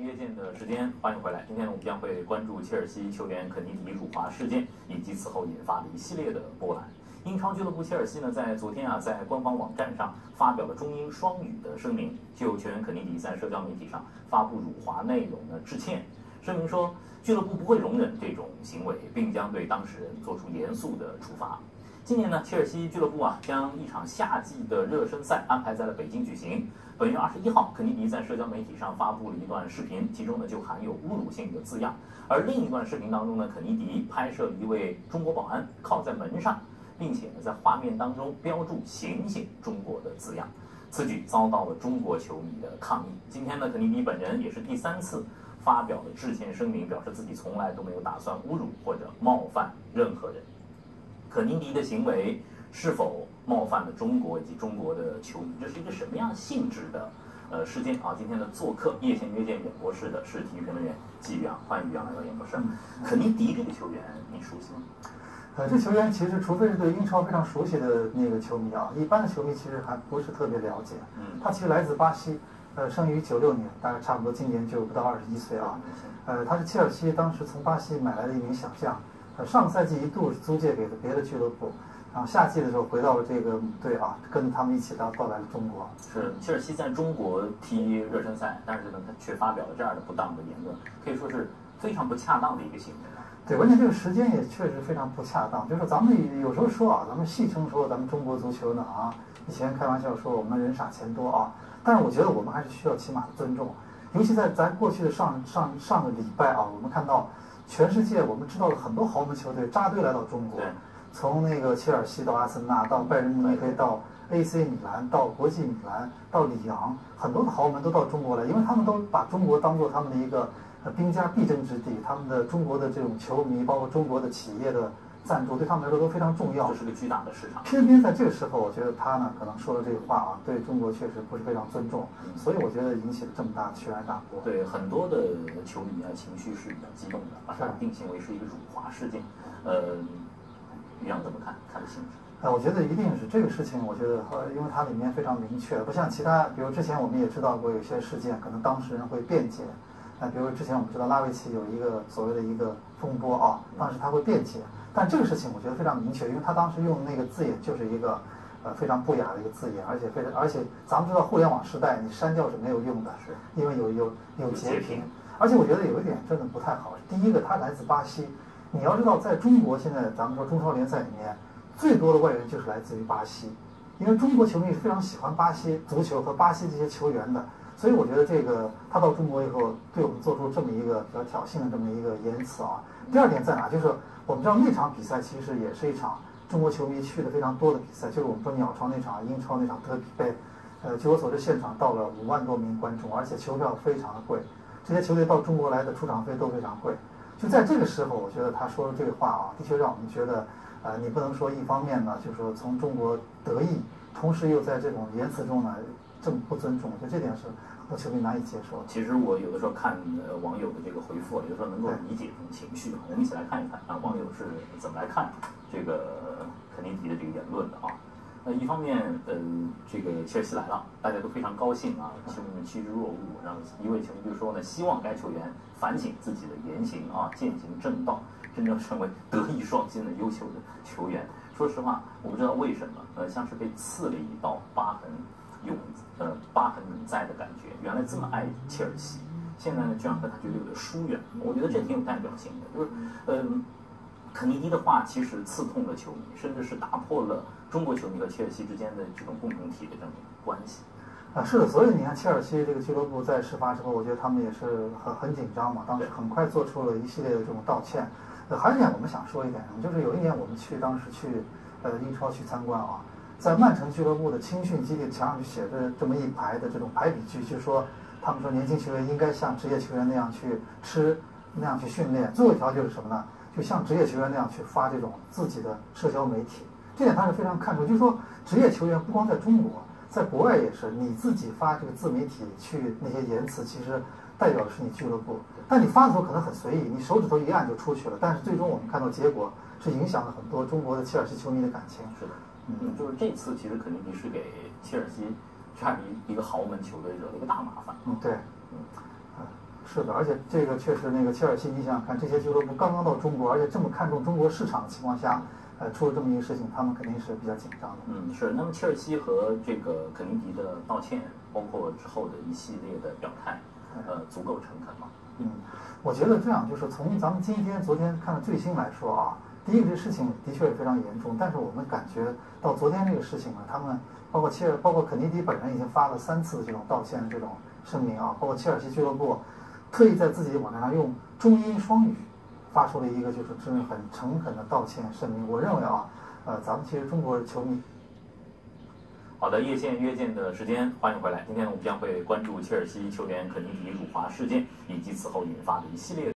约见的时间，欢迎回来。今天，我们将会关注切尔西球员肯尼迪辱华事件以及此后引发的一系列的波澜。英超俱乐部切尔西呢，在昨天啊，在官方网站上发表了中英双语的声明，就球员肯尼迪在社交媒体上发布辱华内容呢致歉。声明说，俱乐部不会容忍这种行为，并将对当事人做出严肃的处罚。今年呢，切尔西俱乐部啊将一场夏季的热身赛安排在了北京举行。本月二十一号，肯尼迪在社交媒体上发布了一段视频，其中呢就含有侮辱性的字样。而另一段视频当中呢，肯尼迪拍摄一位中国保安靠在门上，并且呢在画面当中标注“醒醒中国”的字样。此举遭到了中国球迷的抗议。今天呢，肯尼迪本人也是第三次发表了致歉声明，表示自己从来都没有打算侮辱或者冒犯任何人。肯尼迪的行为是否冒犯了中国以及中国的球迷？这是一个什么样性质的呃事件啊？今天的做客叶线约见演播室的是体育评论员季宇阳，欢迎宇阳来到演播室。肯尼迪这个球员你熟悉吗？呃，这球员其实除非是对英超非常熟悉的那个球迷啊，一般的球迷其实还不是特别了解。嗯，他其实来自巴西，呃，生于九六年，大概差不多今年就不到二十一岁啊。呃，他是切尔西当时从巴西买来的一名小将。上个赛季一度是租借给了别的俱乐部，然后夏季的时候回到了这个队啊，跟着他们一起到到来了中国。是切尔西在中国踢热身赛，但是呢，他却发表了这样的不当的言论，可以说是非常不恰当的一个行为。对，关键这个时间也确实非常不恰当。就是咱们有时候说啊，咱们戏称说咱们中国足球呢啊，以前开玩笑说我们人傻钱多啊，但是我觉得我们还是需要起码的尊重，尤其在咱过去的上上上个礼拜啊，我们看到。全世界我们知道的很多豪门球队扎堆来到中国，从那个切尔西到阿森纳，到拜仁慕尼黑，到 AC 米兰，到国际米兰，到里昂，很多的豪门都到中国来，因为他们都把中国当做他们的一个兵家必争之地，他们的中国的这种球迷，包括中国的企业的。赞助对他们来说都非常重要，这是个巨大的市场。偏偏在这个时候，我觉得他呢可能说的这个话啊，对中国确实不是非常尊重，所以我觉得引起了这么大的轩然大波。对很多的球迷啊，情绪是比较激动的，把它定性为是一个辱华事件。呃，你让怎么看？看的性质？呃，我觉得一定是这个事情。我觉得呃，因为它里面非常明确，不像其他，比如之前我们也知道过有些事件，可能当事人会辩解。那比如之前我们知道拉维奇有一个所谓的一个风波啊，当时他会辩解。但这个事情我觉得非常明确，因为他当时用的那个字眼就是一个，呃，非常不雅的一个字眼，而且非常，而且咱们知道互联网时代你删掉是没有用的，是因为有有有截屏，而且我觉得有一点真的不太好。第一个，他来自巴西，你要知道，在中国现在咱们说中超联赛里面，最多的外援就是来自于巴西，因为中国球迷是非常喜欢巴西足球和巴西这些球员的，所以我觉得这个他到中国以后对我们做出这么一个比较挑衅的这么一个言辞啊。第二点在哪？就是我们知道那场比赛其实也是一场中国球迷去的非常多的比赛，就是我们说鸟巢那场英超那场德比杯。呃，据我所知，现场到了五万多名观众，而且球票非常的贵。这些球队到中国来的出场费都非常贵。就在这个时候，我觉得他说的这个话啊，的确让我们觉得，呃，你不能说一方面呢，就是说从中国得益，同时又在这种言辞中呢这么不尊重，我觉得这点是。球迷难以接受。其实我有的时候看网友的这个回复，有的时候能够理解这种情绪。我们一起来看一看啊，网友是怎么来看这个肯尼迪的这个言论的啊？那一方面，呃，这个切尔西来了，大家都非常高兴啊，球迷们趋之若鹜。然后一位球迷就说呢，希望该球员反省自己的言行啊，践行正道，真正成为德艺双馨的优秀的球员。说实话，我不知道为什么，呃，像是被刺了一刀，疤痕。永呃疤痕永在的感觉，原来这么爱切尔西，现在呢居然和他觉得有点疏远，我觉得这挺有代表性的。就是嗯，肯尼迪的话其实刺痛了球迷，甚至是打破了中国球迷和切尔西之间的这种共同体的这种关系。啊，是的，所以你看切尔西这个俱乐部在事发之后，我觉得他们也是很很紧张嘛，当时很快做出了一系列的这种道歉。还有一点我们想说一点，就是有一年我们去当时去呃英超去参观啊。在曼城俱乐部的青训基地墙上就写着这么一排的这种排比句，就是说他们说年轻球员应该像职业球员那样去吃，那样去训练。最后一条就是什么呢？就像职业球员那样去发这种自己的社交媒体。这点他是非常看重，就是说职业球员不光在中国，在国外也是，你自己发这个自媒体去那些言辞，其实代表的是你俱乐部。但你发的时候可能很随意，你手指头一按就出去了。但是最终我们看到结果是影响了很多中国的切尔西球迷的感情。是的。嗯，就是这次其实肯定是给切尔西这样一一个豪门球队惹了一个大麻烦。嗯，对，嗯，是的，而且这个确实，那个切尔西，你想想看，这些俱乐部刚刚到中国，而且这么看重中国市场的情况下，呃，出了这么一个事情，他们肯定是比较紧张的。嗯，是。那么切尔西和这个肯尼迪的道歉，包括之后的一系列的表态，呃，足够诚恳吗？嗯，我觉得这样，就是从咱们今天、昨天看的最新来说啊，第一个这事情的确是非常严重，但是我们感觉到昨天这个事情呢，他们包括切尔，包括肯尼迪本人已经发了三次这种道歉的这种声明啊，包括切尔西俱乐部特意在自己网站上用中英双语发出了一个就是真的很诚恳的道歉声明。我认为啊，呃，咱们其实中国球迷。好的，夜线约见的时间，欢迎回来。今天呢我们将会关注切尔西球员肯尼迪辱华事件以及此后引发的一系列。